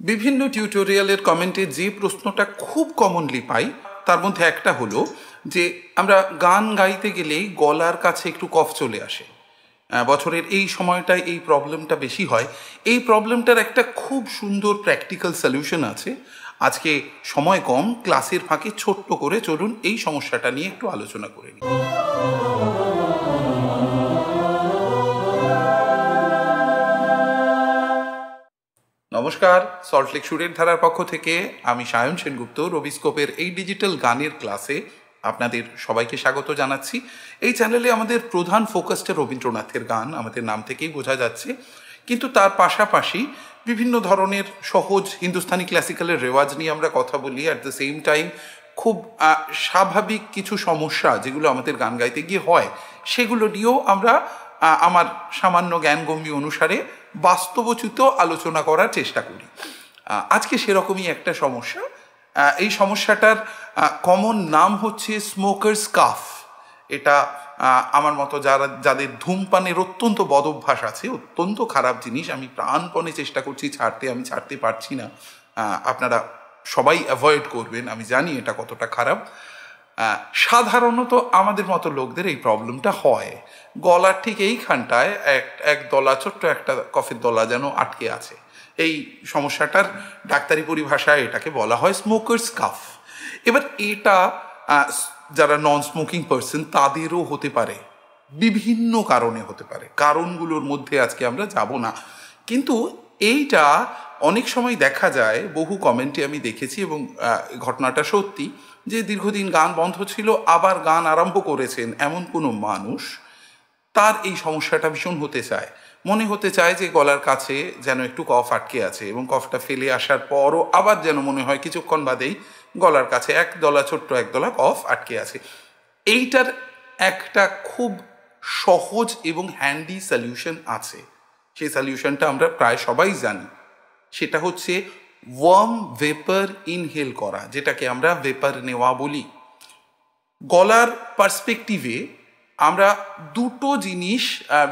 বিভিন্ন টিউটোরিয়ালের কমেন্টে যে প্রশ্নটা খুব কমনলি পাই, তার মধ্যে একটা হলো যে, আমরা গান গাইতে গেলেই গলার কাছে একটু কফ চলে আসে। বছরের এই সময়টায় এই প্রবলেমটা বেশি হয়। এই প্রবলেমটার একটা খুব সুন্দর প্র্যাকটিক্যাল সলিউশন আছে। আজকে সময় কম ক্লাসের ফাঁকে ছোট্ট করে চলুন এই সমস্যাটা নিয়ে একটু আলোচনা করে নিই। নমস্কার সল্টলেক সুরের ধারার পক্ষ থেকে আমি সায়ন সেনগুপ্ত রবিস্কোপের এই ডিজিটাল গানের ক্লাসে আপনাদের সবাইকে স্বাগত জানাচ্ছি। এই চ্যানেলে আমাদের প্রধান ফোকাসটা রবীন্দ্রনাথের গান, আমাদের নাম থেকেই বোঝা যাচ্ছে। কিন্তু তার পাশাপাশি বিভিন্ন ধরনের সহজ হিন্দুস্তানি ক্লাসিক্যালের রেওয়াজ নিয়ে আমরা কথা বলি। অ্যাট দ্য সেম টাইম খুব স্বাভাবিক কিছু সমস্যা যেগুলো আমাদের গান গাইতে গিয়ে হয়, সেগুলো নিয়েও আমরা আমার সামান্য জ্ঞানগম্যী অনুসারে বাস্তবচ্যুত আলোচনা করার চেষ্টা করি। আজকে সেরকমই একটা সমস্যা। এই সমস্যাটার কমন নাম হচ্ছে স্মোকার্স কাফ এটা আমার মতো যারা, যাদের ধূমপানের অত্যন্ত বদ অভ্যাস আছে, অত্যন্ত খারাপ জিনিস, আমি প্রাণপণে চেষ্টা করছি ছাড়তে, আমি ছাড়তে পারছি না। আপনারা সবাই অ্যাভয়েড করবেন, আমি জানি এটা কতটা খারাপ। সাধারণত আমাদের মতো লোকদের এই প্রবলেমটা হয়। গলার ঠিক এইখানটায় এক এক দলা, ছোট্ট একটা কফের দলা যেন আটকে আছে। এই সমস্যাটার ডাক্তারি পরিভাষায় এটাকে বলা হয় স্মোকার্স কাফ এবার এটা যারা নন স্মোকিং পার্সন তাদেরও হতে পারে। বিভিন্ন কারণে হতে পারে। কারণগুলোর মধ্যে আজকে আমরা যাব না। কিন্তু এইটা অনেক সময় দেখা যায়, বহু কমেন্টে আমি দেখেছি এবং ঘটনাটা সত্যি যে দীর্ঘদিন গান বন্ধ ছিল, আবার গান আরম্ভ করেছেন এমন কোনো মানুষ, তার এই সমস্যাটা ভীষণ হতে চায়। মনে হতে চায় যে গলার কাছে যেন একটু কফ আটকে আছে এবং কফটা ফেলে আসার পরও আবার যেন মনে হয় কিছুক্ষণ বাদেই গলার কাছে এক দলা, ছোট্ট এক দলা কফ আটকে আছে। এইটার একটা খুব সহজ এবং হ্যান্ডি সলিউশন আছে। সেই সলিউশনটা আমরা প্রায় সবাই জানি। সেটা হচ্ছে ওয়ার্ম ভেপার ইনহেল করা, যেটাকে আমরা ভেপার নেওয়া বলি। গলার পার্সপেক্টিভে আমরা দুটো জিনিস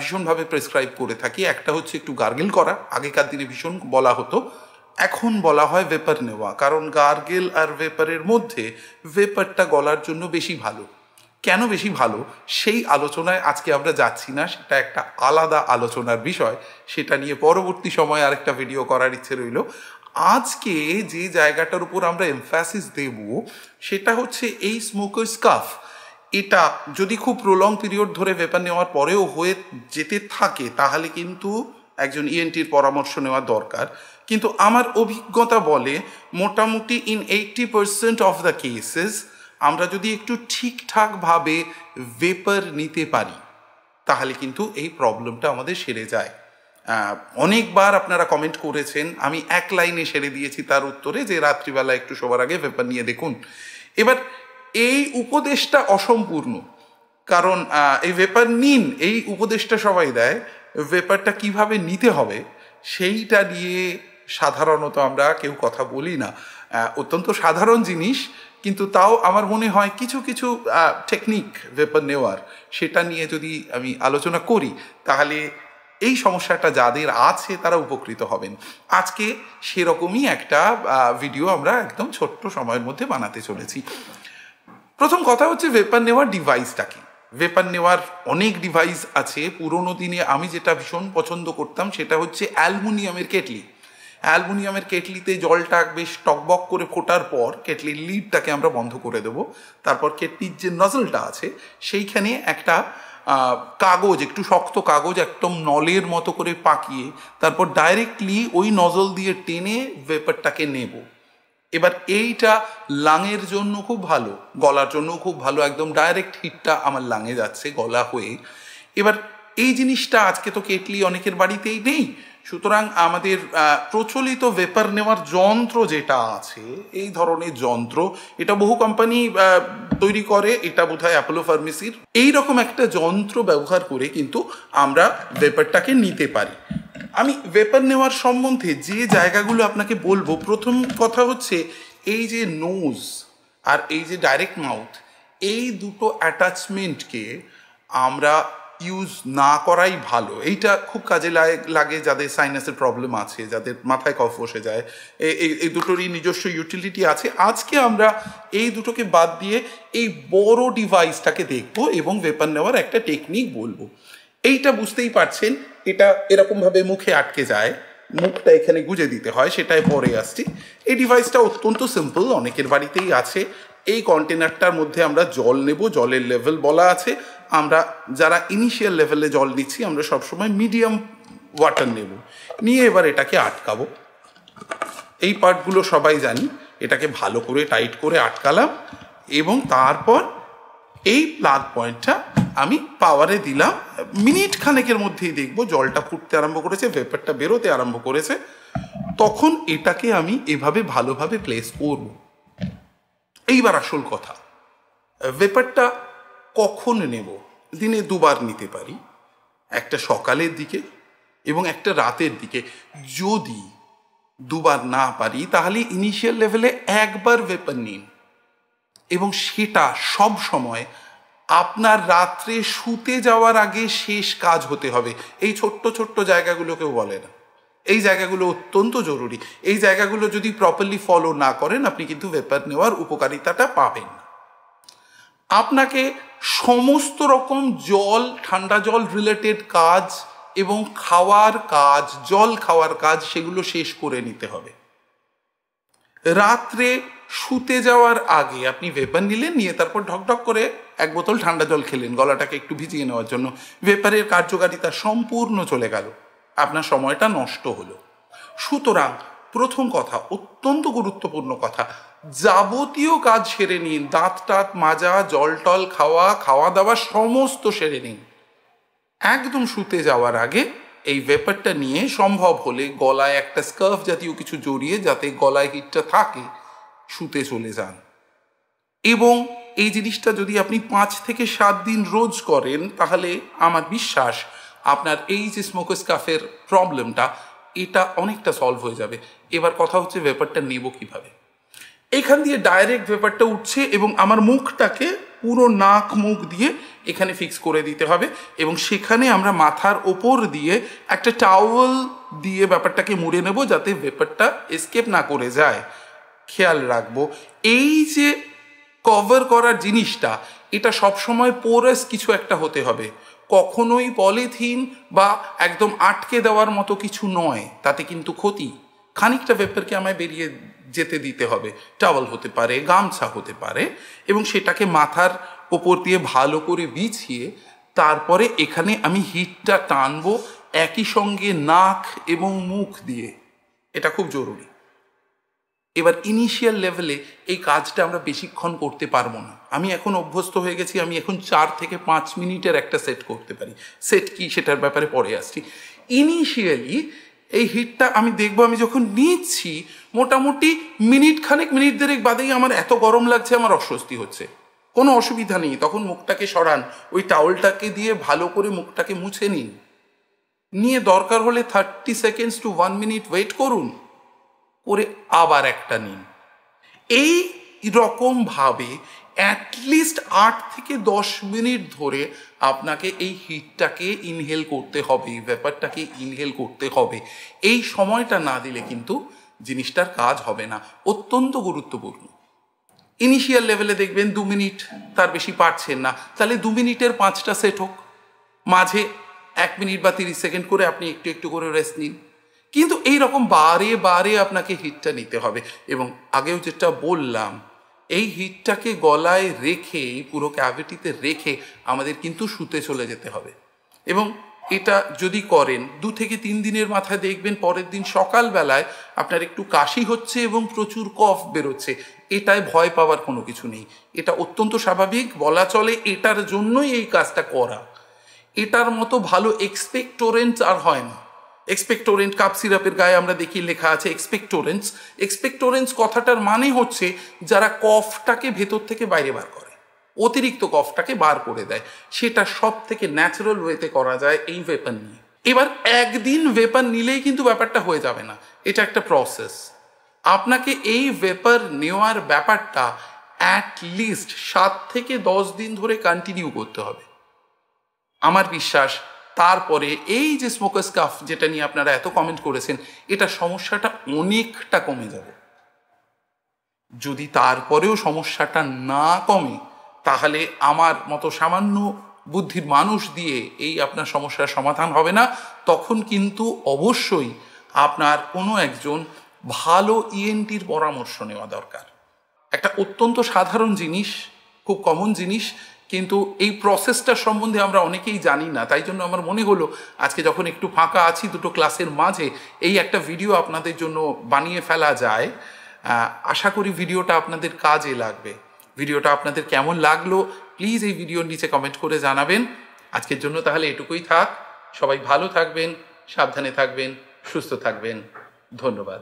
ভীষণভাবে প্রেসক্রাইব করে থাকি। একটা হচ্ছে একটু গার্গেল করা, আগেকার দিনে ভীষণ বলা হতো। এখন বলা হয় ভেপার নেওয়া, কারণ গার্গেল আর ভেপারের মধ্যে ভেপারটা গলার জন্য বেশি ভালো। কেন বেশি ভালো? সেই আলোচনায় আজকে আমরা যাচ্ছি না, সেটা একটা আলাদা আলোচনার বিষয়। সেটা নিয়ে পরবর্তী সময় আরেকটা ভিডিও করার ইচ্ছে রইল। আজকে যে জায়গাটার উপর আমরা এমফ্যাসিস দেব, সেটা হচ্ছে এই স্মোকার স্কাফ এটা যদি খুব প্রলং পিরিয়ড ধরে ভেপার নেওয়ার পরেও হয়ে যেতে থাকে, তাহলে কিন্তু একজন ইএনটির পরামর্শ নেওয়া দরকার। কিন্তু আমার অভিজ্ঞতা বলে, মোটামুটি in eighty percent of the cases আমরা যদি একটু ঠিকঠাকভাবে ভেপার নিতে পারি, তাহলে কিন্তু এই প্রবলেমটা আমাদের সেরে যায়। অনেকবার আপনারা কমেন্ট করেছেন, আমি এক লাইনে সেরে দিয়েছি তার উত্তরে যে রাত্রিবেলা একটু সবার আগে ভেপার নিয়ে দেখুন। এবার এই উপদেশটা অসম্পূর্ণ, কারণ এই ভেপার নিন, এই উপদেশটা সবাই দেয় ভেপারটা কীভাবে নিতে হবে সেইটা নিয়ে সাধারণত আমরা কেউ কথা বলি না। অত্যন্ত সাধারণ জিনিস কিন্তু তাও আমার মনে হয় কিছু কিছু টেকনিক ভেপার নেওয়ার। সেটা নিয়ে যদি আমি আলোচনা করি, তাহলে এই সমস্যাটা যাদের আছে তারা উপকৃত হবেন। আজকে সেরকমই একটা ভিডিও আমরা একদম ছোট্ট সময়ের মধ্যে বানাতে চলেছি। প্রথম কথা হচ্ছে ভেপার নেওয়ার ডিভাইসটা কি? ভেপার নেওয়ার অনেক ডিভাইস আছে। পুরোনো দিনে আমি যেটা ভীষণ পছন্দ করতাম সেটা হচ্ছে অ্যালুমিনিয়ামের কেটলি। অ্যালুমিনিয়ামের কেটলিতে জলটা বেশ টকবক করে ফোটার পর কেটলির লিডটাকে আমরা বন্ধ করে দেবো। তারপর কেটলির যে নজলটা আছে, সেইখানে একটা কাগজ, একটু শক্ত কাগজ, একদম নলের মতো করে পাকিয়ে তারপর ডাইরেক্টলি ওই নজল দিয়ে টেনে ভেপারটাকে নেব। এবার এইটা লাঙের জন্য খুব ভালো, গলার জন্য খুব ভালো, একদম ডাইরেক্ট হিটটা আমার লাঙে যাচ্ছে, গলা হয়ে। এবার এই জিনিসটা আজকে তো কেটলি অনেকের বাড়িতেই নেই। সুতরাং আমাদের প্রচলিত ভেপার নেওয়ার যন্ত্র যেটা আছে, এই ধরনের যন্ত্র, এটা বহু কোম্পানি তৈরি করে, এটা বোধহয় অ্যাপোলো ফার্মেসির এইরকম একটা যন্ত্র ব্যবহার করে কিন্তু আমরা ভেপারটাকে নিতে পারি। আমি ভেপার নেওয়ার সম্বন্ধে যে জায়গাগুলো আপনাকে বলব, প্রথম কথা হচ্ছে এই যে নোজ আর এই যে ডাইরেক্ট মাউথ এই দুটো অ্যাটাচমেন্টকে আমরা ইউজ না করাই ভালো। এইটা খুব কাজে লাগে যাদের সাইনাসের প্রবলেম আছে, যাদের মাথায় কফ বসে যায়। এই দুটোরই নিজস্ব ইউটিলিটি আছে। আজকে আমরা এই দুটোকে বাদ দিয়ে এই বড় ডিভাইসটাকে দেখব এবং ভেপার নেওয়ার একটা টেকনিক বলব। এইটা বুঝতেই পারছেন, এটা এরকমভাবে মুখে আটকে যায়। মুখটা এখানে গুজে দিতে হয়, সেটাই পরে আসছি। এই ডিভাইসটা অত্যন্ত সিম্পল অনেকের বাড়িতেই আছে। এই কন্টেনারটার মধ্যে আমরা জল নেব, জলের লেভেল বলা আছে। আমরা যারা ইনিশিয়াল লেভেলে জল দিচ্ছি, আমরা সবসময় মিডিয়াম ওয়াটার নেব। নিয়ে এবার এটাকে আটকাবো। এই পার্টগুলো সবাই জানি, এটাকে ভালো করে টাইট করে আটকালাম এবং তারপর এই প্লাগ পয়েন্টটা আমি পাওয়ারে দিলাম। মিনিট খানেকের মধ্যেই দেখব জলটা ফুটতে আরম্ভ করেছে ভেপারটা বেরোতে আরম্ভ করেছে। তখন এটাকে আমি এভাবে ভালোভাবে প্লেস করব। এইবার আসল কথা ভেপারটা কখন নেব? দিনে দুবার নিতে পারি। একটা সকালের দিকে এবং একটা রাতের দিকে। যদি দুবার না পারি, তাহলে ইনিশিয়াল লেভেলে একবার ভেপার নিন। এবং সেটা সব সময় আপনার রাত্রে শুতে যাওয়ার আগে শেষ কাজ হতে হবে। এই ছোট্ট ছোট্ট জায়গাগুলোকেও বলে না। এই জায়গাগুলো অত্যন্ত জরুরি। এই জায়গাগুলো যদি প্রপারলি ফলো না করেন, আপনি কিন্তু ভেপার নেওয়ার উপকারিতাটা পাবেন আপনাকে সমস্ত রকম জল, ঠান্ডা জল রিলেটেড কাজ এবং খাওয়ার কাজ, জল খাওয়ার কাজ সেগুলো শেষ করে নিতে হবে। রাত্রে শুতে যাওয়ার আগে আপনি ভেপার নিলেন, নিয়ে তারপর ঢকঢক করে এক বোতল ঠান্ডা জল খেলেন গলাটাকে একটু ভিজিয়ে নেওয়ার জন্য। ভেপারের কার্যকারিতা সম্পূর্ণ চলে গেল। আপনার সময়টা নষ্ট হলো। সুতরাং প্রথম কথা, অত্যন্ত গুরুত্বপূর্ণ কথা যাবতীয় কাজ সেরে নিন। দাঁত টাত মাজা, জল টল খাওয়া খাওয়া দাওয়া সমস্ত সেরে নিন। একদম শুতে যাওয়ার আগে এই ভেপারটা নিয়ে সম্ভব হলে গলায় একটা স্কার্ফ জাতীয় কিছু জড়িয়ে যাতে গলায় হিটটা থাকে, শুতে চলে যান। এবং এই জিনিসটা যদি আপনি পাঁচ থেকে সাত দিন রোজ করেন, তাহলে আমার বিশ্বাস আপনার এই যে স্মোকোস্কাফের প্রবলেমটা এটা অনেকটা সলভ হয়ে যাবে। এবার কথা হচ্ছে ভেপারটা নেব কীভাবে? এখান দিয়ে ডাইরেক্ট ভেপারটা উঠছে এবং আমার মুখটাকে পুরো নাক মুখ দিয়ে এখানে ফিক্স করে দিতে হবে এবং সেখানে আমরা মাথার ওপর দিয়ে একটা টাওয়েল দিয়ে ব্যাপারটাকে মুড়ে নেব যাতে ভেপারটা এসকেপ না করে যায়। খেয়াল রাখব, এই যে কভার করার জিনিসটা, এটা সবসময় পোরাস কিছু একটা হতে হবে। কখনোই পলিথিন বা একদম আটকে দেওয়ার মতো কিছু নয়, তাতে কিন্তু ক্ষতি। খানিকটা ভেপারকে আমায় বেরিয়ে যেতে দিতে হবে। টাওয়াল হতে পারে, গামছা হতে পারে এবং সেটাকে মাথার ওপর দিয়ে ভালো করে বিছিয়ে তারপরে এখানে আমি হিটটা টানবো একই সঙ্গে নাক এবং মুখ দিয়ে। এটা খুব জরুরি। এবার ইনিশিয়াল লেভেলে এই কাজটা আমরা বেশিক্ষণ করতে পারব না। আমি এখন অভ্যস্ত হয়ে গেছি, আমি এখন চার থেকে পাঁচ মিনিটের একটা সেট করতে পারি। সেট কি সেটার ব্যাপারে পরে আসছি। ইনিশিয়ালি এই হিটটা আমি দেখব, আমি যখন নিচ্ছি, মোটামুটি মিনিট খানেক মিনিট দেড়েক বাদেই আমার এত গরম লাগছে, আমার অস্বস্তি হচ্ছে। কোনো অসুবিধা নেই, তখন মুখটাকে সরান, ওই টাওয়ালটাকে দিয়ে ভালো করে মুখটাকে মুছে নিন। নিয়ে দরকার হলে thirty seconds to one minute wait করুন, করে আবার একটা নিন। এই রকমভাবে অ্যাটলিস্ট আট থেকে দশ মিনিট ধরে আপনাকে এই হিটটাকে ইনহেল করতে হবে, এই ব্যাপারটাকে ইনহেল করতে হবে। এই সময়টা না দিলে কিন্তু জিনিসটার কাজ হবে না। অত্যন্ত গুরুত্বপূর্ণ। ইনিশিয়াল লেভেলে দেখবেন দু মিনিট, তার বেশি পারছেন না। তাহলে দু মিনিটের পাঁচটা সেট হোক। মাঝে এক মিনিট বা তিরিশ সেকেন্ড করে আপনি একটু একটু করে রেস্ট নিন। কিন্তু এই রকম বারে বারে আপনাকে হিটটা নিতে হবে। এবং আগেও যেটা বললাম এই হিটটাকে গলায় রেখে, পুরো ক্যাভিটিতে রেখে আমাদের কিন্তু শুতে চলে যেতে হবে। এবং এটা যদি করেন, দু থেকে তিন দিনের মাথায় দেখবেন পরের দিন সকালবেলায় আপনার একটু কাশি হচ্ছে এবং প্রচুর কফ বেরোচ্ছে। এটায় ভয় পাওয়ার কোনো কিছু নেই। এটা অত্যন্ত স্বাভাবিক, বলা চলে এটার জন্যই এই কাজটা করা। এটার মতো ভালো এক্সপেক্টোরেন্ট আর হয় না। এক্সপেক্টোরেন্ট কাপ সিরাপের গায়ে আমরা দেখি লেখা আছে এক্সপেক্টোরেন্স এক্সপেক্টোরেন্স কথাটার মানে হচ্ছে যারা কফটাকে ভেতর থেকে বাইরে বার করে, অতিরিক্ত কফটাকে বার করে দেয়। সেটা সব থেকে ন্যাচারাল ওয়েতে করা যায় এই ওয়েপন নিয়ে। এবার একদিন ওয়েপন নিলেই কিন্তু ব্যাপারটা হয়ে যাবে না। এটা একটা প্রসেস আপনাকে এই ওয়েপার নেওয়ার ব্যাপারটা অ্যাট লিস্ট সাত থেকে দশ দিন ধরে কন্টিনিউ করতে হবে। আমার বিশ্বাস তারপরে এই যে স্মোকার্স কাফ যেটা নিয়ে আপনারা এত কমেন্ট করেছেন, এটা সমস্যাটা অনেকটা কমে যাবে। যদি তারপরেও সমস্যাটা না কমে, তাহলে আমার মতো সামান্য বুদ্ধির মানুষ দিয়ে এই আপনার সমস্যার সমাধান হবে না। তখন কিন্তু অবশ্যই আপনার কোনো একজন ভালো ইএনটির পরামর্শ নেওয়া দরকার। একটা অত্যন্ত সাধারণ জিনিস, খুব কমন জিনিস কিন্তু এই প্রসেসটা সম্বন্ধে আমরা অনেকেই জানি না, তাই জন্য আমার মনে হলো আজকে যখন একটু ফাঁকা আছি দুটো ক্লাসের মাঝে, এই একটা ভিডিও আপনাদের জন্য বানিয়ে ফেলা যায়। আশা করি ভিডিওটা আপনাদের কাজে লাগবে। ভিডিওটা আপনাদের কেমন লাগল প্লিজ এই ভিডিওর নিচে কমেন্ট করে জানাবেন। আজকের জন্য তাহলে এটুকুই থাক। সবাই ভালো থাকবেন, সাবধানে থাকবেন, সুস্থ থাকবেন। ধন্যবাদ।